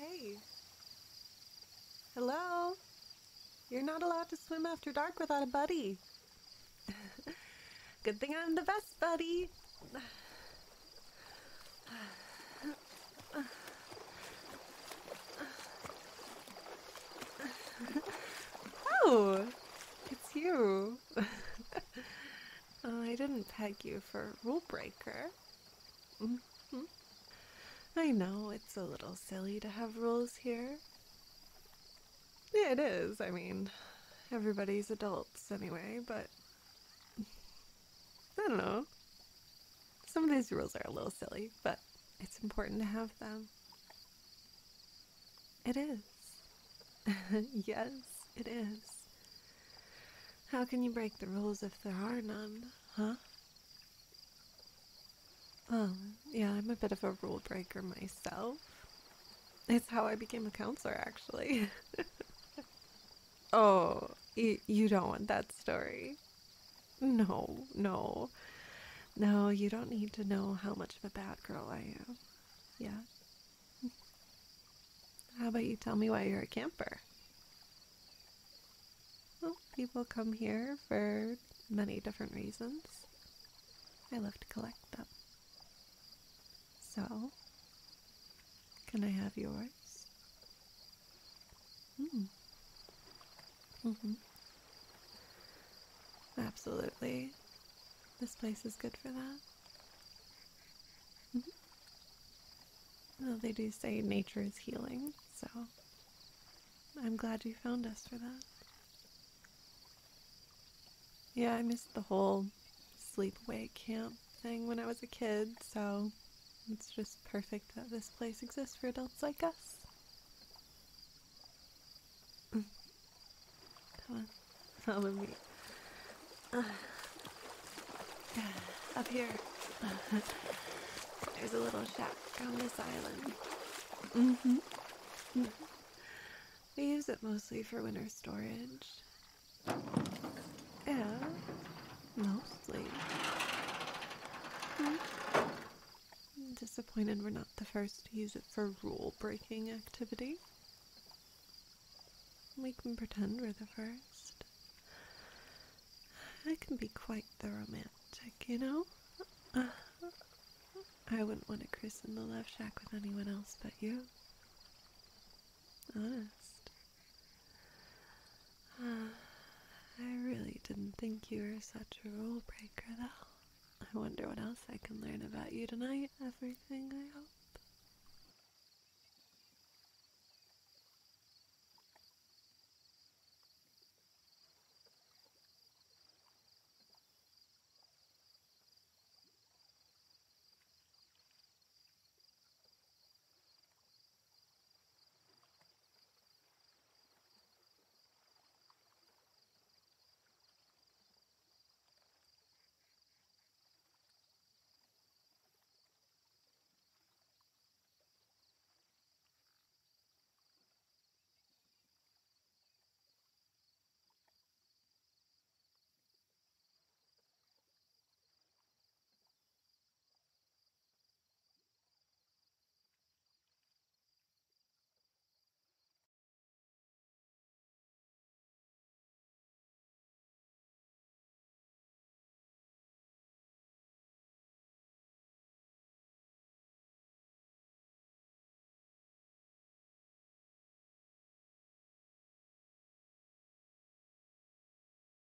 Hey. Hello? You're not allowed to swim after dark without a buddy. Good thing I'm the best buddy. Oh, it's you. oh, I didn't peg you for rule breaker. Mhm. I know it's a little silly to have rules here. Yeah, it is. I mean, everybody's adults anyway, but I don't know. Some of these rules are a little silly, but it's important to have them. It is. yes, it is. How can you break the rules if there are none, huh? Oh, yeah, I'm a bit of a rule breaker myself. It's how I became a counselor, actually. oh, y- you don't want that story. No, no. No, you don't need to know how much of a bad girl I am. Yeah. How about you tell me why you're a camper? Well, people come here for many different reasons. I love to collect them. So, can I have yours? Hmm. Mm-hmm. Absolutely. This place is good for that. Mhm. Well, they do say nature is healing, so I'm glad you found us for that. Yeah, I missed the whole sleepaway camp thing when I was a kid, so it's just perfect that this place exists for adults like us. Mm. Come on, follow me. Uh, up here. There's a little shack on this island. Mm-hmm. We use it mostly for winter storage. Yeah, mostly. Hmm. Disappointed we're not the first to use it for rule breaking activity. We can pretend we're the first. I can be quite the romantic, you know? I wouldn't want to christen the love shack with anyone else but you. Honest. I really didn't think you were such a rule breaker, though. I wonder what else I can learn about you tonight. Everything, I hope.